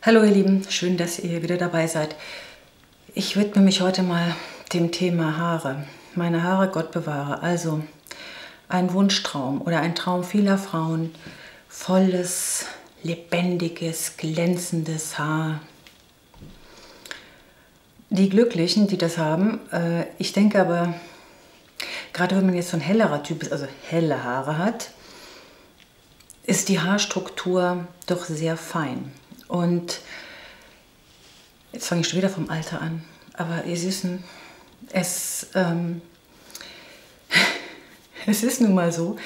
Hallo ihr Lieben, schön, dass ihr wieder dabei seid. Ich widme mich heute mal dem Thema Haare. Meine Haare, Gott bewahre. Also ein Wunschtraum oder ein Traum vieler Frauen. Volles, lebendiges, glänzendes Haar. Die Glücklichen, die das haben, äh, ich denke aber, gerade wenn man jetzt so ein hellerer Typ ist, also helle Haare hat, ist die Haarstruktur doch sehr fein. Und jetzt fange ich schon wieder vom Alter an. Aber ihr Süßen, es, ähm, es ist nun mal so,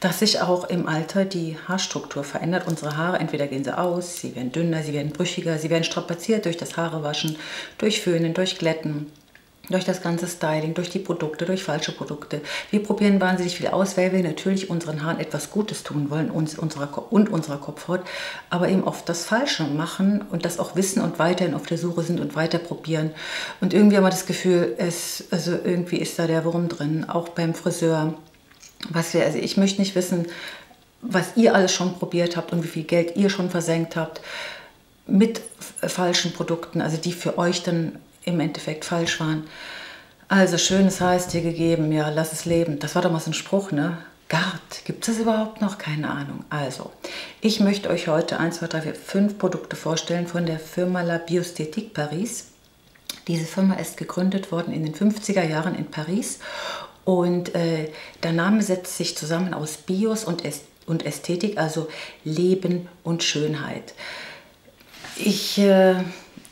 dass sich auch im Alter die Haarstruktur verändert. Unsere Haare, entweder gehen sie aus, sie werden dünner, sie werden brüchiger, sie werden strapaziert durch das Haarewaschen, durch Föhnen, durch Glätten durch das ganze Styling, durch die Produkte, durch falsche Produkte. Wir probieren wahnsinnig viel aus, weil wir natürlich unseren Haaren etwas Gutes tun wollen uns, unserer, und unserer Kopfhaut, aber eben oft das Falsche machen und das auch wissen und weiterhin auf der Suche sind und weiter probieren. Und irgendwie haben wir das Gefühl, es, also irgendwie ist da der Wurm drin, auch beim Friseur. Was wir, also ich möchte nicht wissen, was ihr alles schon probiert habt und wie viel Geld ihr schon versenkt habt mit falschen Produkten, also die für euch dann im Endeffekt falsch waren. Also schönes ist dir gegeben, ja, lass es leben. Das war doch mal so ein Spruch, ne? Gart, gibt es überhaupt noch? Keine Ahnung. Also, ich möchte euch heute 1, 2, 3, 4, 5 Produkte vorstellen von der Firma La Biosthetique Paris. Diese Firma ist gegründet worden in den 50er Jahren in Paris und äh, der Name setzt sich zusammen aus Bios und, Äst und Ästhetik, also Leben und Schönheit. Ich äh,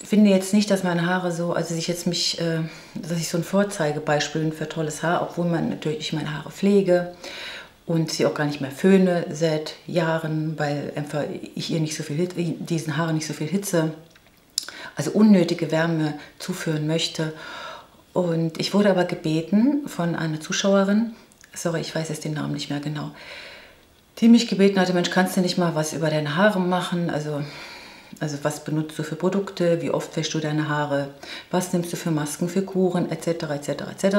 finde jetzt nicht, dass meine Haare so, also ich jetzt mich, äh, dass ich so ein Vorzeigebeispiel bin für tolles Haar, obwohl man natürlich meine Haare pflege und sie auch gar nicht mehr föhne seit Jahren, weil einfach ich ihr nicht so viel diesen Haaren nicht so viel Hitze, also unnötige Wärme zuführen möchte. Und ich wurde aber gebeten von einer Zuschauerin, sorry, ich weiß jetzt den Namen nicht mehr genau, die mich gebeten hatte, Mensch, kannst du nicht mal was über deine Haare machen? Also also was benutzt du für Produkte, wie oft wäschst du deine Haare, was nimmst du für Masken, für Kuren, etc., etc., etc.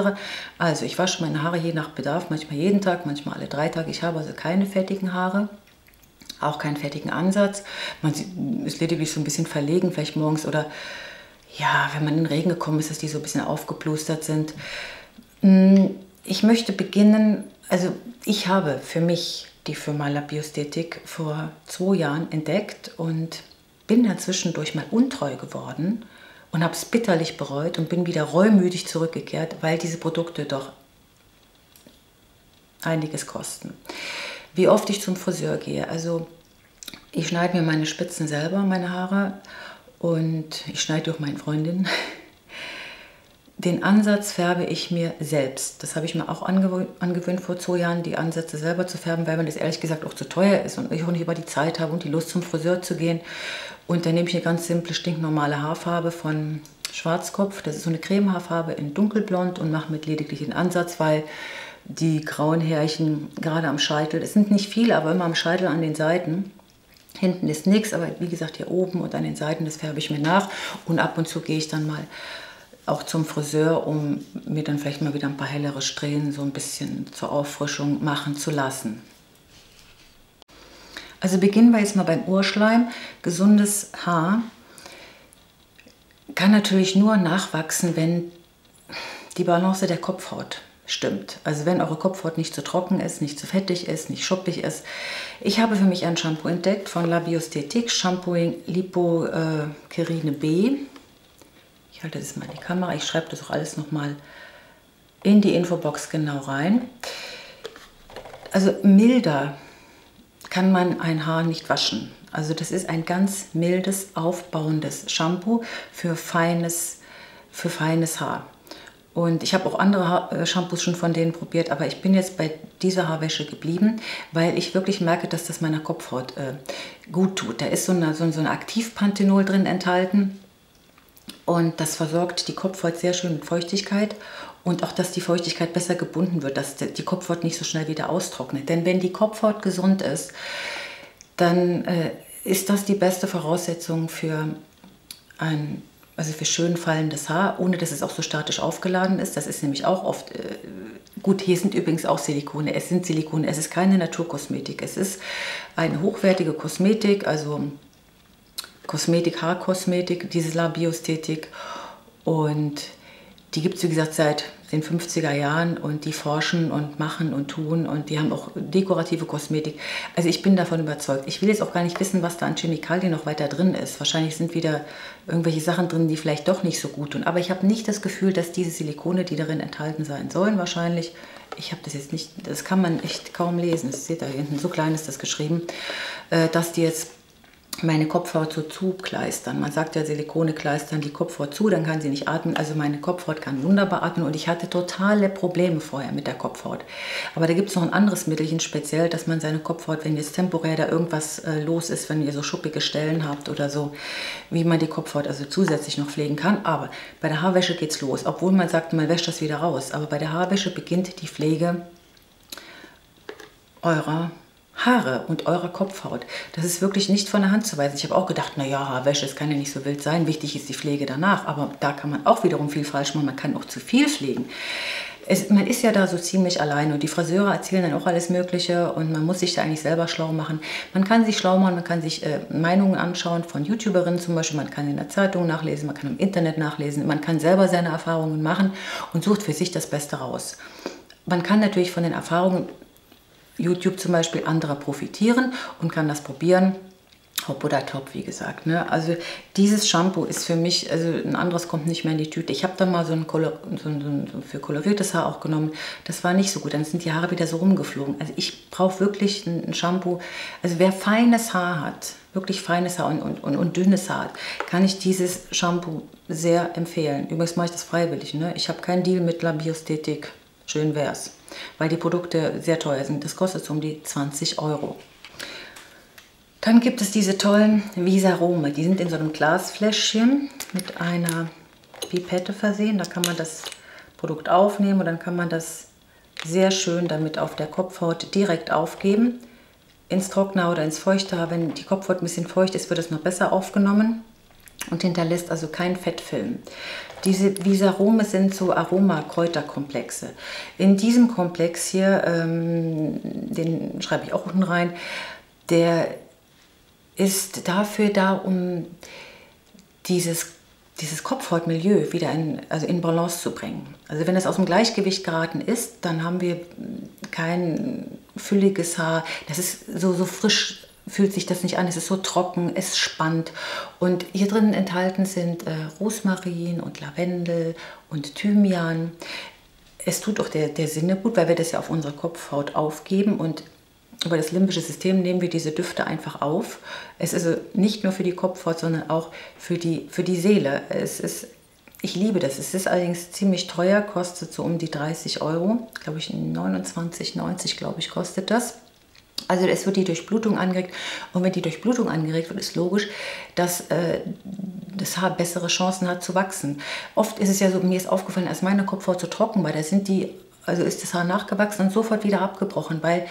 Also ich wasche meine Haare je nach Bedarf, manchmal jeden Tag, manchmal alle drei Tage. Ich habe also keine fettigen Haare, auch keinen fettigen Ansatz. Man ist lediglich so ein bisschen verlegen, vielleicht morgens oder ja, wenn man in den Regen gekommen ist, dass die so ein bisschen aufgeplustert sind. Hm, ich möchte beginnen, also ich habe für mich die Firma La Biosthetik vor zwei Jahren entdeckt und bin dann zwischendurch mal untreu geworden und habe es bitterlich bereut und bin wieder reumütig zurückgekehrt, weil diese Produkte doch einiges kosten. Wie oft ich zum Friseur gehe, also ich schneide mir meine Spitzen selber, meine Haare und ich schneide auch meine Freundin. Den Ansatz färbe ich mir selbst. Das habe ich mir auch angewöhnt vor zwei Jahren, die Ansätze selber zu färben, weil mir das ehrlich gesagt auch zu teuer ist und ich auch nicht über die Zeit habe und die Lust zum Friseur zu gehen. Und dann nehme ich eine ganz simple, stinknormale Haarfarbe von Schwarzkopf. Das ist so eine Cremehaarfarbe in dunkelblond und mache mit lediglich den Ansatz, weil die grauen Härchen gerade am Scheitel, es sind nicht viele, aber immer am Scheitel an den Seiten. Hinten ist nichts, aber wie gesagt hier oben und an den Seiten, das färbe ich mir nach. Und ab und zu gehe ich dann mal auch zum Friseur, um mir dann vielleicht mal wieder ein paar hellere Strähnen so ein bisschen zur Auffrischung machen zu lassen. Also beginnen wir jetzt mal beim Ohrschleim. Gesundes Haar kann natürlich nur nachwachsen, wenn die Balance der Kopfhaut stimmt. Also wenn eure Kopfhaut nicht zu trocken ist, nicht zu fettig ist, nicht schuppig ist. Ich habe für mich ein Shampoo entdeckt von La Biosthetik, Shampooing Lipokerine B. Ich halte das mal in die Kamera. Ich schreibe das auch alles nochmal in die Infobox genau rein. Also milder kann man ein Haar nicht waschen. Also das ist ein ganz mildes, aufbauendes Shampoo für feines, für feines Haar. Und ich habe auch andere Haar äh, Shampoos schon von denen probiert, aber ich bin jetzt bei dieser Haarwäsche geblieben, weil ich wirklich merke, dass das meiner Kopfhaut äh, gut tut. Da ist so eine, so, so eine Aktivpanthenol drin enthalten und das versorgt die Kopfhaut sehr schön mit Feuchtigkeit und auch, dass die Feuchtigkeit besser gebunden wird, dass die Kopfhaut nicht so schnell wieder austrocknet. Denn wenn die Kopfhaut gesund ist, dann äh, ist das die beste Voraussetzung für ein also für schön fallendes Haar, ohne dass es auch so statisch aufgeladen ist. Das ist nämlich auch oft äh, gut. Hier sind übrigens auch Silikone. Es sind Silikone. Es ist keine Naturkosmetik. Es ist eine hochwertige Kosmetik, also Kosmetik, Haarkosmetik, diese La Biosthetik. Und die gibt es, wie gesagt, seit den 50er Jahren und die forschen und machen und tun und die haben auch dekorative Kosmetik. Also ich bin davon überzeugt. Ich will jetzt auch gar nicht wissen, was da an Chemikalien noch weiter drin ist. Wahrscheinlich sind wieder irgendwelche Sachen drin, die vielleicht doch nicht so gut tun. Aber ich habe nicht das Gefühl, dass diese Silikone, die darin enthalten sein sollen, wahrscheinlich, ich habe das jetzt nicht, das kann man echt kaum lesen. Das seht da hinten, so klein ist das geschrieben, äh, dass die jetzt meine Kopfhaut so zukleistern. Man sagt ja, Silikone kleistern die Kopfhaut zu, dann kann sie nicht atmen. Also meine Kopfhaut kann wunderbar atmen und ich hatte totale Probleme vorher mit der Kopfhaut. Aber da gibt es noch ein anderes Mittelchen speziell, dass man seine Kopfhaut, wenn jetzt temporär da irgendwas äh, los ist, wenn ihr so schuppige Stellen habt oder so, wie man die Kopfhaut also zusätzlich noch pflegen kann. Aber bei der Haarwäsche geht es los, obwohl man sagt, man wäscht das wieder raus. Aber bei der Haarwäsche beginnt die Pflege eurer Haare und eurer Kopfhaut. Das ist wirklich nicht von der Hand zu weisen. Ich habe auch gedacht, naja, Haarwäsche, das kann ja nicht so wild sein. Wichtig ist die Pflege danach. Aber da kann man auch wiederum viel falsch machen. Man kann auch zu viel pflegen. Es, man ist ja da so ziemlich allein und die Friseure erzählen dann auch alles Mögliche und man muss sich da eigentlich selber schlau machen. Man kann sich schlau machen, man kann sich äh, Meinungen anschauen von YouTuberinnen zum Beispiel, man kann in der Zeitung nachlesen, man kann im Internet nachlesen, man kann selber seine Erfahrungen machen und sucht für sich das Beste raus. Man kann natürlich von den Erfahrungen YouTube zum Beispiel anderer profitieren und kann das probieren. Hopp oder top, wie gesagt. Ne? Also dieses Shampoo ist für mich, also ein anderes kommt nicht mehr in die Tüte. Ich habe da mal so ein, Color, so ein, so für koloriertes Haar auch genommen. Das war nicht so gut. Dann sind die Haare wieder so rumgeflogen. Also ich brauche wirklich ein, ein, Shampoo. Also wer feines Haar hat, wirklich feines Haar und, und, und, und dünnes Haar hat, kann ich dieses Shampoo sehr empfehlen. Übrigens mache ich das freiwillig. Ne? Ich habe keinen Deal mit La Biosthetik. Schön wär's weil die Produkte sehr teuer sind. Das kostet so um die 20 Euro. Dann gibt es diese tollen Visarome. Die sind in so einem Glasfläschchen mit einer Pipette versehen. Da kann man das Produkt aufnehmen und dann kann man das sehr schön damit auf der Kopfhaut direkt aufgeben. Ins Trockner oder ins Feuchte. Wenn die Kopfhaut ein bisschen feucht ist, wird es noch besser aufgenommen und hinterlässt also kein Fettfilm. Diese Visarome sind so Aroma-Kräuterkomplexe. In diesem Komplex hier, ähm, den schreibe ich auch unten rein, der ist dafür da, um dieses, dieses Kopfhautmilieu wieder in, also in Balance zu bringen. Also wenn es aus dem Gleichgewicht geraten ist, dann haben wir kein fülliges Haar. Das ist so, so frisch fühlt sich das nicht an. Es ist so trocken, es spannt. Und hier drin enthalten sind äh, Rosmarin und Lavendel und Thymian. Es tut auch der, der Sinne gut, weil wir das ja auf unsere Kopfhaut aufgeben und über das limbische System nehmen wir diese Düfte einfach auf. Es ist also nicht nur für die Kopfhaut, sondern auch für die, für die Seele. Es ist, ich liebe das. Es ist allerdings ziemlich teuer, kostet so um die 30 Euro. Glaube ich, 29,90 glaube ich, kostet das. Also es wird die Durchblutung angeregt und wenn die Durchblutung angeregt wird, ist logisch, dass äh, das Haar bessere Chancen hat zu wachsen. Oft ist es ja so, mir ist aufgefallen, als meine Kopfhaut so trocken war, da sind die, also ist das Haar nachgewachsen und sofort wieder abgebrochen, weil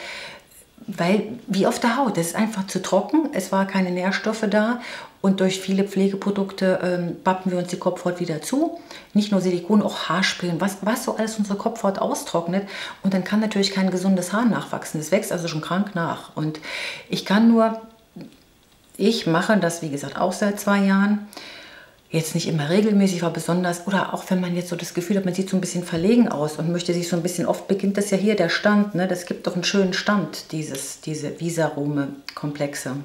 weil wie auf der Haut, es ist einfach zu trocken, es war keine Nährstoffe da und durch viele Pflegeprodukte ähm, bappen wir uns die Kopfhaut wieder zu. Nicht nur Silikon, auch Haarspülen, was, was so alles unsere Kopfhaut austrocknet. Und dann kann natürlich kein gesundes Haar nachwachsen. Es wächst also schon krank nach. Und ich kann nur, ich mache das wie gesagt auch seit zwei Jahren jetzt nicht immer regelmäßig war, besonders, oder auch wenn man jetzt so das Gefühl hat, man sieht so ein bisschen verlegen aus und möchte sich so ein bisschen, oft beginnt das ja hier, der Stand, ne? das gibt doch einen schönen Stand, dieses, diese Visarome-Komplexe.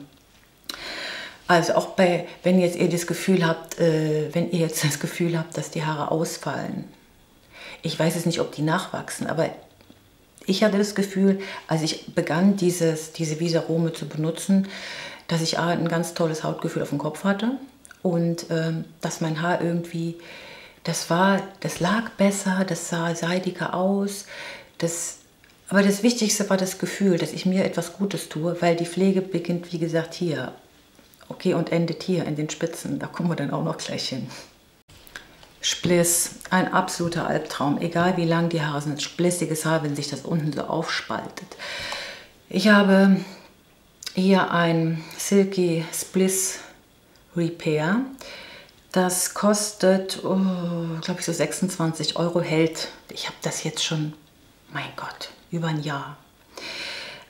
Also auch bei, wenn jetzt ihr das Gefühl habt, äh, wenn ihr jetzt das Gefühl habt, dass die Haare ausfallen. Ich weiß es nicht, ob die nachwachsen, aber ich hatte das Gefühl, als ich begann, dieses, diese Visarome zu benutzen, dass ich ein ganz tolles Hautgefühl auf dem Kopf hatte und ähm, dass mein Haar irgendwie, das war, das lag besser, das sah seidiger aus, das, aber das Wichtigste war das Gefühl, dass ich mir etwas Gutes tue, weil die Pflege beginnt, wie gesagt, hier. Okay, und endet hier in den Spitzen, da kommen wir dann auch noch gleich hin. Spliss, ein absoluter Albtraum, egal wie lang die Haare sind, splissiges Haar, wenn sich das unten so aufspaltet. Ich habe hier ein Silky Spliss Repair. Das kostet, oh, glaube ich, so 26 Euro hält. Ich habe das jetzt schon, mein Gott, über ein Jahr.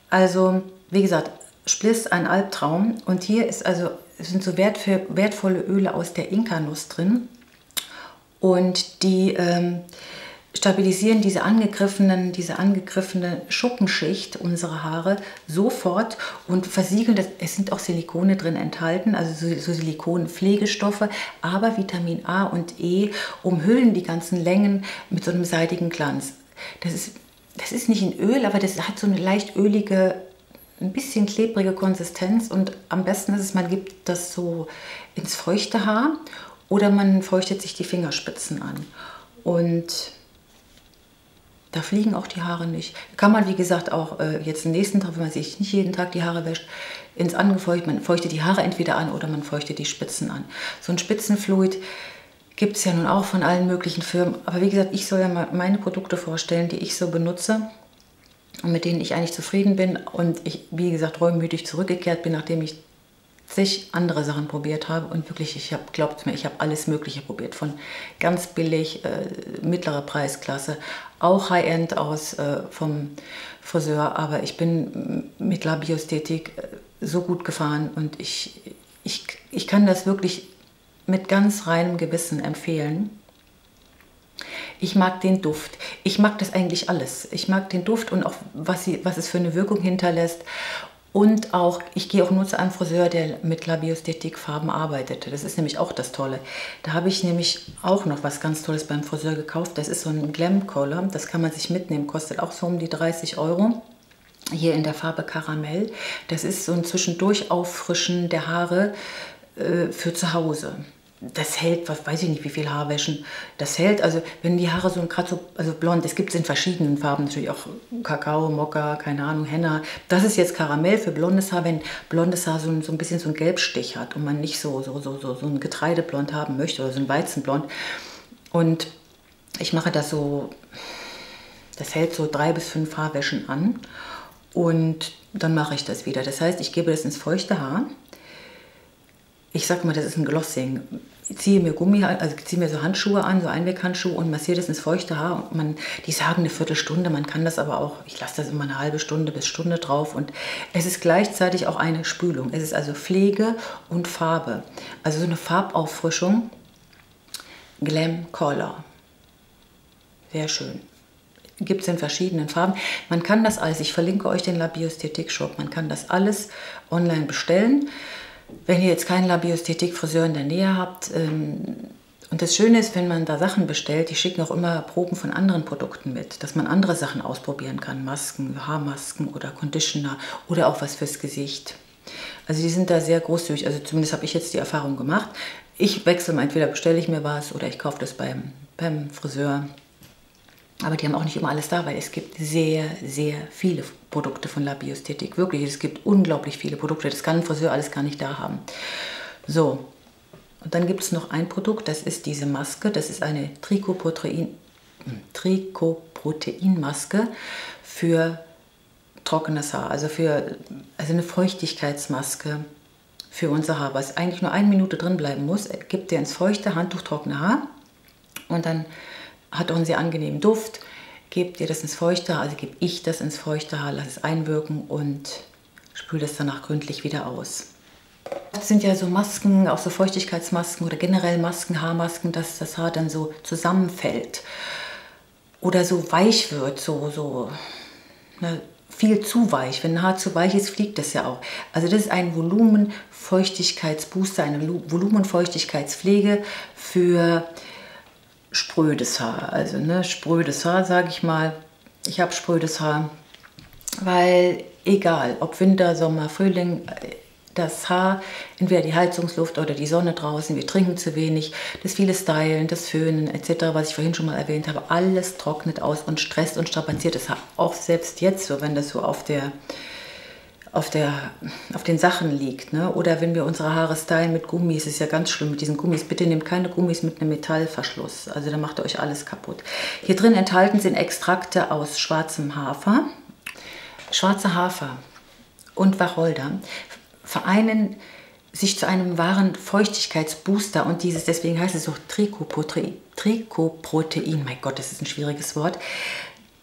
Also, wie gesagt, Spliss ein Albtraum. Und hier ist also, sind so wertvolle Öle aus der Inka-Nuss drin. Und die ähm, stabilisieren diese angegriffenen, diese angegriffene Schuppenschicht unserer Haare sofort und versiegeln das. Es sind auch Silikone drin enthalten, also so, Silikonpflegestoffe, aber Vitamin A und E umhüllen die ganzen Längen mit so einem seidigen Glanz. Das ist, das ist nicht ein Öl, aber das hat so eine leicht ölige, ein bisschen klebrige Konsistenz und am besten ist es, man gibt das so ins feuchte Haar oder man feuchtet sich die Fingerspitzen an. Und da fliegen auch die Haare nicht. Kann man, wie gesagt, auch äh, jetzt den nächsten Tag, wenn man sich nicht jeden Tag die Haare wäscht, ins Angefeucht, man feuchtet die Haare entweder an oder man feuchtet die Spitzen an. So ein Spitzenfluid gibt es ja nun auch von allen möglichen Firmen. Aber wie gesagt, ich soll ja mal meine Produkte vorstellen, die ich so benutze und mit denen ich eigentlich zufrieden bin. Und ich, wie gesagt, reumütig zurückgekehrt bin, nachdem ich zig andere Sachen probiert habe und wirklich, ich habe, glaubt mir, ich habe alles Mögliche probiert, von ganz billig, äh, mittlere Preisklasse, auch High-End aus äh, vom Friseur, aber ich bin mit Labiosthetik äh, so gut gefahren und ich, ich, ich kann das wirklich mit ganz reinem Gewissen empfehlen. Ich mag den Duft. Ich mag das eigentlich alles. Ich mag den Duft und auch, was, sie, was es für eine Wirkung hinterlässt. Und auch, ich gehe auch nur zu einem Friseur, der mit Labiosthetik-Farben arbeitet. Das ist nämlich auch das Tolle. Da habe ich nämlich auch noch was ganz Tolles beim Friseur gekauft. Das ist so ein Glam Color. Das kann man sich mitnehmen. Kostet auch so um die 30 Euro. Hier in der Farbe Karamell. Das ist so ein zwischendurch Auffrischen der Haare äh, für zu Hause das hält, was weiß ich nicht, wie viel Haarwäschen das hält. Also wenn die Haare so gerade so also blond, es gibt es in verschiedenen Farben, natürlich auch Kakao, Mokka, keine Ahnung, Henna. Das ist jetzt Karamell für blondes Haar, wenn blondes Haar so ein, so ein bisschen so einen Gelbstich hat und man nicht so, so, so, so, so ein Getreideblond haben möchte oder so ein Weizenblond. Und ich mache das so, das hält so drei bis fünf Haarwäschen an und dann mache ich das wieder. Das heißt, ich gebe das ins feuchte Haar ich sag mal, das ist ein Glossing. Ich ziehe mir Gummi, also ziehe mir so Handschuhe an, so Einweghandschuhe und massiere das ins feuchte Haar. Und man, die sagen eine Viertelstunde, man kann das aber auch, ich lasse das immer eine halbe Stunde bis Stunde drauf. Und es ist gleichzeitig auch eine Spülung. Es ist also Pflege und Farbe. Also so eine Farbauffrischung. Glam Color. Sehr schön gibt es in verschiedenen Farben. Man kann das alles, ich verlinke euch den Labiosthetik Shop, man kann das alles online bestellen. Wenn ihr jetzt keinen Labiosthetik-Friseur in der Nähe habt, ähm, und das Schöne ist, wenn man da Sachen bestellt, die schicken auch immer Proben von anderen Produkten mit, dass man andere Sachen ausprobieren kann. Masken, Haarmasken oder Conditioner oder auch was fürs Gesicht. Also die sind da sehr großzügig, also zumindest habe ich jetzt die Erfahrung gemacht. Ich wechsle entweder bestelle ich mir was oder ich kaufe das beim, beim Friseur. Aber die haben auch nicht immer alles da, weil es gibt sehr, sehr viele Produkte von Labiosthetik. Wirklich, es gibt unglaublich viele Produkte. Das kann ein Friseur alles gar nicht da haben. So, und dann gibt es noch ein Produkt, das ist diese Maske. Das ist eine Trichoprotein, Trichoproteinmaske für trockenes Haar, also für also eine Feuchtigkeitsmaske für unser Haar, was eigentlich nur eine Minute drin bleiben muss. Gibt ihr ins feuchte, handtuchtrockene Haar und dann hat auch einen sehr angenehmen Duft. Gebt ihr das ins feuchte also gebe ich das ins feuchte Haar, lasse es einwirken und spüle das danach gründlich wieder aus. Das sind ja so Masken, auch so Feuchtigkeitsmasken oder generell Masken, Haarmasken, dass das Haar dann so zusammenfällt oder so weich wird, so, so ne, viel zu weich. Wenn ein Haar zu weich ist, fliegt das ja auch. Also das ist ein Volumenfeuchtigkeitsbooster, eine Volumenfeuchtigkeitspflege für sprödes Haar. Also ne, sprödes Haar, sage ich mal. Ich habe sprödes Haar, weil egal, ob Winter, Sommer, Frühling, das Haar, entweder die Heizungsluft oder die Sonne draußen, wir trinken zu wenig, das viele Stylen, das Föhnen etc., was ich vorhin schon mal erwähnt habe, alles trocknet aus und stresst und strapaziert das Haar. Auch selbst jetzt so, wenn das so auf der auf, der, auf den Sachen liegt. Ne? Oder wenn wir unsere Haare stylen mit Gummis, ist ja ganz schlimm mit diesen Gummis. Bitte nehmt keine Gummis mit einem Metallverschluss, also da macht ihr euch alles kaputt. Hier drin enthalten sind Extrakte aus schwarzem Hafer. Schwarzer Hafer und Wacholder vereinen sich zu einem wahren Feuchtigkeitsbooster und dieses, deswegen heißt es auch Trichoprotein, Trichoprotein, mein Gott, das ist ein schwieriges Wort,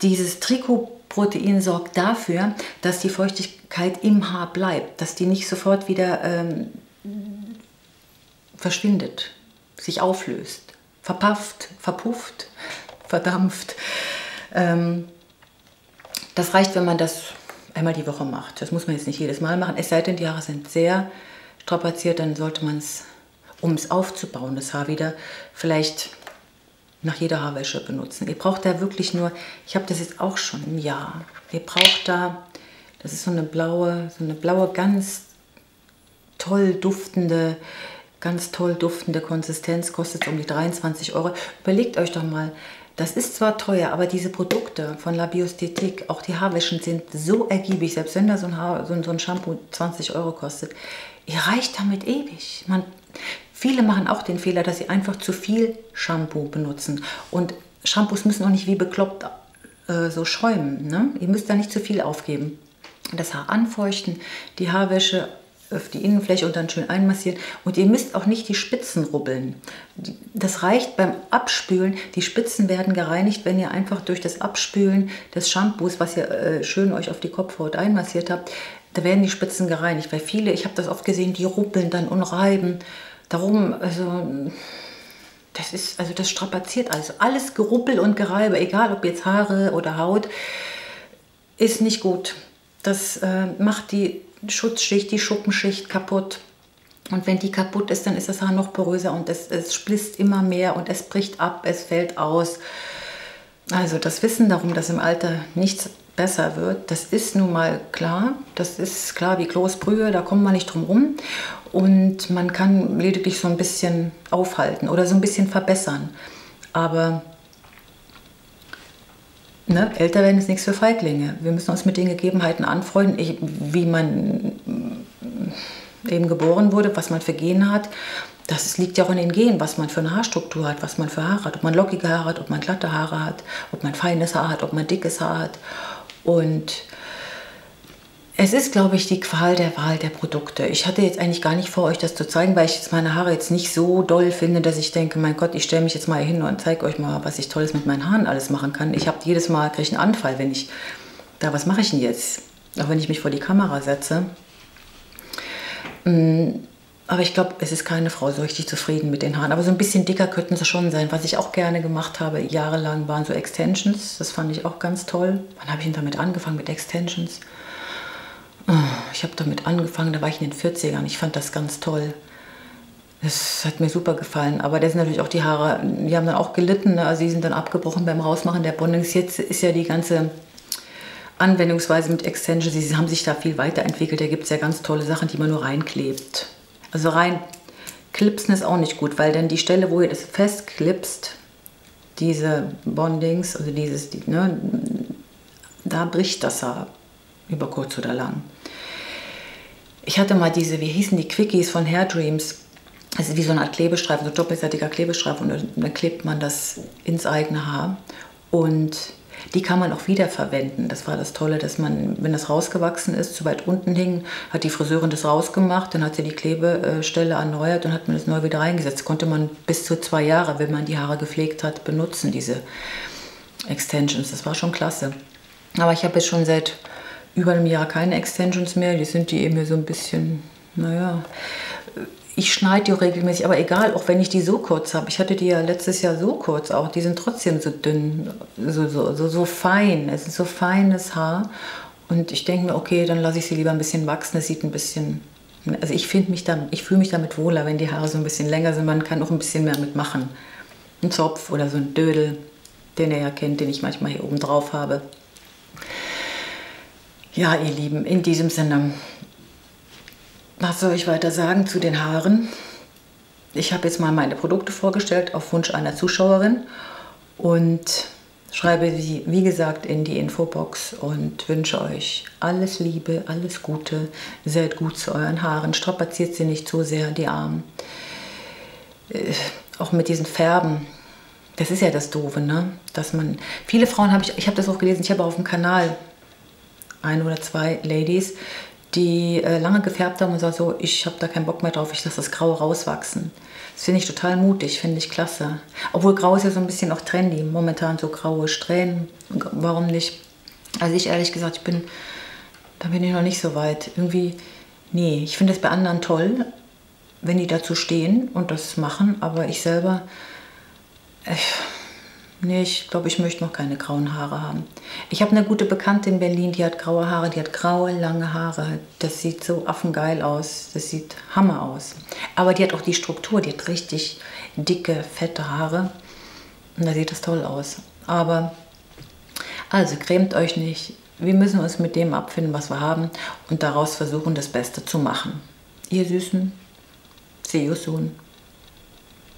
dieses Trichoprotein sorgt dafür, dass die Feuchtigkeit im Haar bleibt, dass die nicht sofort wieder ähm, verschwindet, sich auflöst, verpafft, verpufft, verdampft. Ähm, das reicht, wenn man das einmal die Woche macht. Das muss man jetzt nicht jedes Mal machen. Es sei denn, die Haare sind sehr strapaziert, dann sollte man es, um es aufzubauen, das Haar wieder, vielleicht nach jeder Haarwäsche benutzen. Ihr braucht da wirklich nur, ich habe das jetzt auch schon ein Jahr. Ihr braucht da, das ist so eine blaue, so eine blaue, ganz toll duftende, ganz toll duftende Konsistenz, kostet um die 23 Euro. Überlegt euch doch mal, das ist zwar teuer, aber diese Produkte von La Biosthetik, auch die Haarwäschen sind so ergiebig, selbst wenn da so ein, Haar, so ein Shampoo 20 Euro kostet, ihr reicht damit ewig. Man, viele machen auch den Fehler, dass sie einfach zu viel Shampoo benutzen. Und Shampoos müssen auch nicht wie bekloppt äh, so schäumen. Ne? Ihr müsst da nicht zu viel aufgeben. Das Haar anfeuchten, die Haarwäsche auf die Innenfläche und dann schön einmassieren. Und ihr müsst auch nicht die Spitzen rubbeln. Das reicht beim Abspülen. Die Spitzen werden gereinigt, wenn ihr einfach durch das Abspülen des Shampoos, was ihr äh, schön euch auf die Kopfhaut einmassiert habt, da werden die Spitzen gereinigt. Weil viele, ich habe das oft gesehen, die ruppeln dann und reiben. Darum, also das ist, also das strapaziert also alles Geruppel und Gereibe, egal ob jetzt Haare oder Haut, ist nicht gut. Das äh, macht die Schutzschicht, die Schuppenschicht kaputt. Und wenn die kaputt ist, dann ist das Haar noch poröser und es, es splitzt immer mehr und es bricht ab, es fällt aus. Also das Wissen darum, dass im Alter nichts besser wird, das ist nun mal klar. Das ist klar wie Kloßbrühe, da kommt man nicht drum rum. Und man kann lediglich so ein bisschen aufhalten oder so ein bisschen verbessern. Aber Ne? Älter werden ist nichts für Feiglinge. Wir müssen uns mit den Gegebenheiten anfreunden, ich, wie man eben geboren wurde, was man für Gene hat. Das liegt ja auch in den Genen, was man für eine Haarstruktur hat, was man für Haare hat, ob man lockige Haare hat, ob man glatte Haare hat, ob man feines Haar hat, ob man dickes Haar hat. Und es ist, glaube ich, die Qual der Wahl der Produkte. Ich hatte jetzt eigentlich gar nicht vor, euch das zu zeigen, weil ich jetzt meine Haare jetzt nicht so doll finde, dass ich denke, mein Gott, ich stelle mich jetzt mal hin und zeige euch mal, was ich Tolles mit meinen Haaren alles machen kann. Ich habe jedes Mal kriege einen Anfall, wenn ich da, was mache ich denn jetzt? Auch wenn ich mich vor die Kamera setze. Mm, aber ich glaube, es ist keine Frau so richtig zufrieden mit den Haaren. Aber so ein bisschen dicker könnten sie schon sein. Was ich auch gerne gemacht habe, jahrelang, waren so Extensions. Das fand ich auch ganz toll. Wann habe ich denn damit angefangen mit Extensions? Oh, ich habe damit angefangen, da war ich in den 40ern. Ich fand das ganz toll. Das hat mir super gefallen. Aber da sind natürlich auch die Haare, die haben dann auch gelitten. Ne? Also die sind dann abgebrochen beim Rausmachen der Bondings. Jetzt ist ja die ganze Anwendungsweise mit Extensions, sie haben sich da viel weiterentwickelt. Da gibt es ja ganz tolle Sachen, die man nur reinklebt. Also rein klipsen ist auch nicht gut, weil dann die Stelle, wo ihr das festklipst, diese Bondings, also dieses, die, ne, da bricht das Haar über kurz oder lang. Ich hatte mal diese, wie hießen die Quickies von Hair Dreams. Das ist wie so eine Art Klebestreifen, so doppelseitiger Klebestreifen und dann klebt man das ins eigene Haar und die kann man auch wiederverwenden. Das war das Tolle, dass man, wenn das rausgewachsen ist, zu weit unten hing, hat die Friseurin das rausgemacht, dann hat sie die Klebestelle erneuert und hat man das neu wieder reingesetzt. Konnte man bis zu zwei Jahre, wenn man die Haare gepflegt hat, benutzen, diese Extensions. Das war schon klasse. Aber ich habe jetzt schon seit über einem Jahr keine Extensions mehr. Die sind die eben so ein bisschen, naja, ich schneide die regelmäßig, aber egal, auch wenn ich die so kurz habe. Ich hatte die ja letztes Jahr so kurz auch. Die sind trotzdem so dünn, so, so, so, so fein. Es ist so feines Haar. Und ich denke mir, okay, dann lasse ich sie lieber ein bisschen wachsen. Es sieht ein bisschen, also ich finde mich da, ich fühle mich damit wohler, wenn die Haare so ein bisschen länger sind. Man kann auch ein bisschen mehr mitmachen. Ein Zopf oder so ein Dödel, den ihr ja kennt, den ich manchmal hier oben drauf habe. Ja, ihr Lieben, in diesem Sinne, was soll ich weiter sagen zu den Haaren? Ich habe jetzt mal meine Produkte vorgestellt auf Wunsch einer Zuschauerin und schreibe sie, wie gesagt, in die Infobox und wünsche euch alles Liebe, alles Gute. Seid gut zu euren Haaren, strapaziert sie nicht zu sehr, die Arme. Äh, auch mit diesen Färben, das ist ja das Doofe, ne? Dass man, viele Frauen habe ich, ich habe das auch gelesen, ich habe auf dem Kanal ein oder zwei Ladies, die äh, lange gefärbt haben und sagen so, ich habe da keinen Bock mehr drauf, ich lasse das Grau rauswachsen. Das finde ich total mutig, finde ich klasse. Obwohl Grau ist ja so ein bisschen auch trendy, momentan so graue Strähnen, warum nicht? Also ich ehrlich gesagt, ich bin, da bin ich noch nicht so weit. Irgendwie, nee, ich finde es bei anderen toll, wenn die dazu stehen und das machen, aber ich selber, ich, äh, Nee, ich glaube, ich möchte noch keine grauen Haare haben. Ich habe eine gute Bekannte in Berlin, die hat graue Haare, die hat graue, lange Haare. Das sieht so affengeil aus. Das sieht Hammer aus. Aber die hat auch die Struktur, die hat richtig dicke, fette Haare. Und da sieht das toll aus. Aber, also cremt euch nicht. Wir müssen uns mit dem abfinden, was wir haben und daraus versuchen, das Beste zu machen. Ihr Süßen, see you soon.